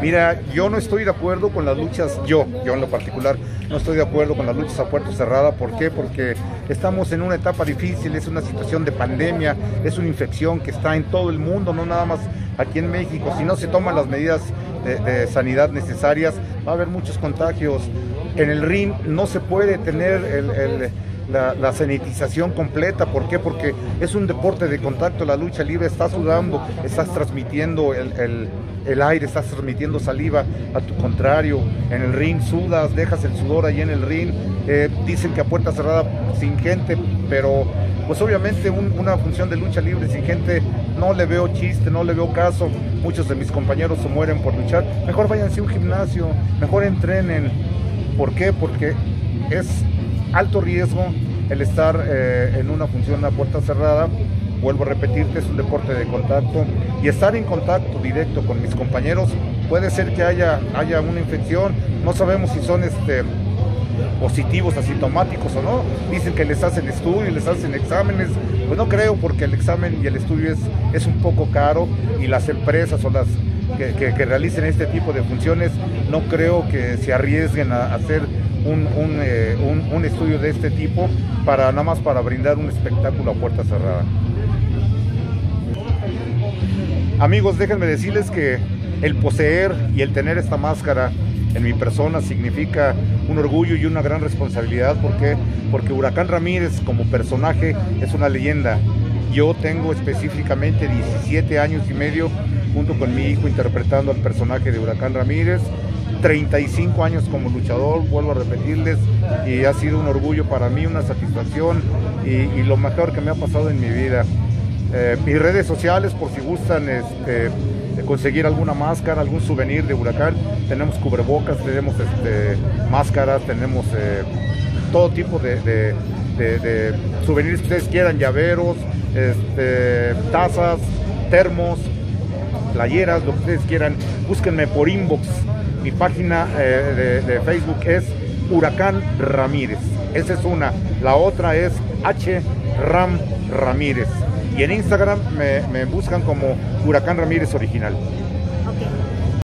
Mira, yo no estoy de acuerdo con las luchas, yo, yo en lo particular, no estoy de acuerdo con las luchas a puerta cerrada. ¿Por qué? Porque estamos en una etapa difícil, es una situación de pandemia, es una infección que está en todo el mundo, no nada más aquí en México. Si no se toman las medidas de, sanidad necesarias, va a haber muchos contagios. En el RIN no se puede tener el la, sanitización completa. ¿Por qué? Porque es un deporte de contacto, la lucha libre, estás sudando, estás transmitiendo el, aire, estás transmitiendo saliva a tu contrario. En el ring sudas, dejas el sudor ahí en el ring. Eh, dicen que a puerta cerrada sin gente, pero pues obviamente una función de lucha libre sin gente no le veo chiste, no le veo caso. Muchos de mis compañeros se mueren por luchar. Mejor váyanse a un gimnasio, mejor entrenen. ¿Por qué? Porque es alto riesgo el estar eh, en una función a puerta cerrada. Vuelvo a repetirte, es un deporte de contacto y estar en contacto directo con mis compañeros puede ser que haya, haya una infección. No sabemos si son este, positivos, asintomáticos o no. Dicen que les hacen estudio, les hacen exámenes. Pues no creo porque el examen y el estudio es, es un poco caro y las empresas o las que, que, realicen este tipo de funciones no creo que se arriesguen a hacer eh, un, un, estudio de este tipo para nada más para brindar un espectáculo a puerta cerrada. Amigos, déjenme decirles que el poseer y el tener esta máscara en mi persona significa un orgullo y una gran responsabilidad. ¿Por Porque Huracán Ramírez como personaje es una leyenda. Yo tengo específicamente 17 años y medio junto con mi hijo interpretando al personaje de Huracán Ramírez 35 años como luchador, vuelvo a repetirles, y ha sido un orgullo para mí, una satisfacción y, lo mejor que me ha pasado en mi vida. Eh, mis redes sociales, por si gustan este, conseguir alguna máscara, algún souvenir de Huracán, tenemos cubrebocas, tenemos este, máscaras, tenemos eh, todo tipo de, souvenirs que ustedes quieran, llaveros, este, tazas, termos, playeras, lo que ustedes quieran, búsquenme por inbox mi página eh, de, Facebook es Huracán Ramírez. Esa es una. La otra es H Ram Ramírez. Y en Instagram me, me buscan como Huracán Ramírez Original.